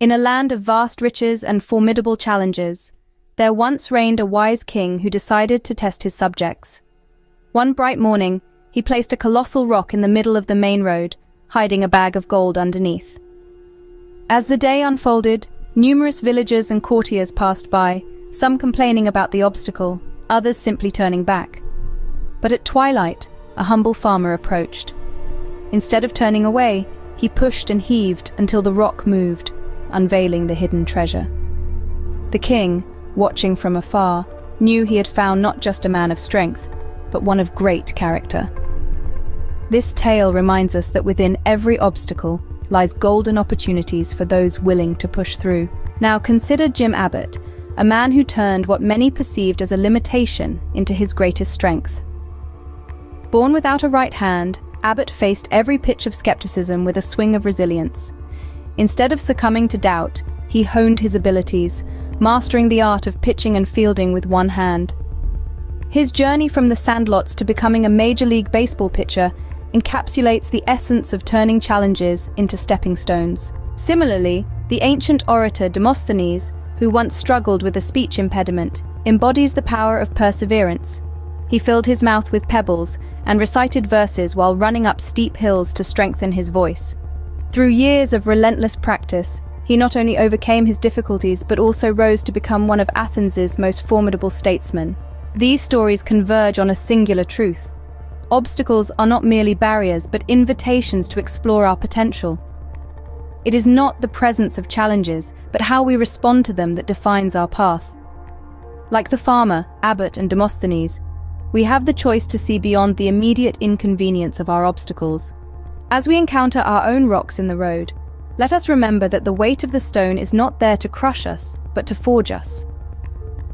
In a land of vast riches and formidable challenges, there once reigned a wise king who decided to test his subjects. One bright morning, he placed a colossal rock in the middle of the main road, hiding a bag of gold underneath. As the day unfolded, numerous villagers and courtiers passed by, some complaining about the obstacle, others simply turning back. But at twilight, a humble farmer approached. Instead of turning away, he pushed and heaved until the rock moved, unveiling the hidden treasure. The king, watching from afar, knew he had found not just a man of strength, but one of great character. This tale reminds us that within every obstacle lies golden opportunities for those willing to push through. Now consider Jim Abbott, a man who turned what many perceived as a limitation into his greatest strength. Born without a right hand, Abbott faced every pitch of skepticism with a swing of resilience. Instead of succumbing to doubt, he honed his abilities, mastering the art of pitching and fielding with one hand. His journey from the sandlots to becoming a Major League Baseball pitcher encapsulates the essence of turning challenges into stepping stones. Similarly, the ancient orator Demosthenes, who once struggled with a speech impediment, embodies the power of perseverance. He filled his mouth with pebbles and recited verses while running up steep hills to strengthen his voice. Through years of relentless practice, he not only overcame his difficulties but also rose to become one of Athens's most formidable statesmen. These stories converge on a singular truth. Obstacles are not merely barriers but invitations to explore our potential. It is not the presence of challenges, but how we respond to them that defines our path. Like the farmer, Abbott and Demosthenes, we have the choice to see beyond the immediate inconvenience of our obstacles. As we encounter our own rocks in the road, let us remember that the weight of the stone is not there to crush us, but to forge us.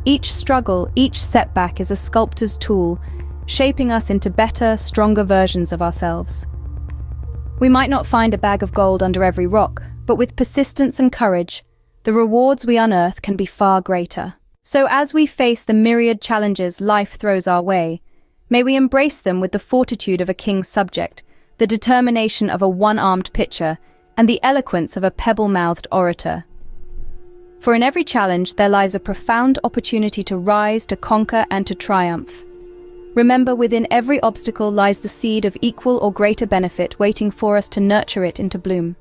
Each struggle, each setback is a sculptor's tool, shaping us into better, stronger versions of ourselves. We might not find a bag of gold under every rock, but with persistence and courage, the rewards we unearth can be far greater. So as we face the myriad challenges life throws our way, may we embrace them with the fortitude of a king's subject, the determination of a one-armed pitcher, and the eloquence of a pebble-mouthed orator. For in every challenge there lies a profound opportunity to rise, to conquer, and to triumph. Remember, within every obstacle lies the seed of equal or greater benefit waiting for us to nurture it into bloom.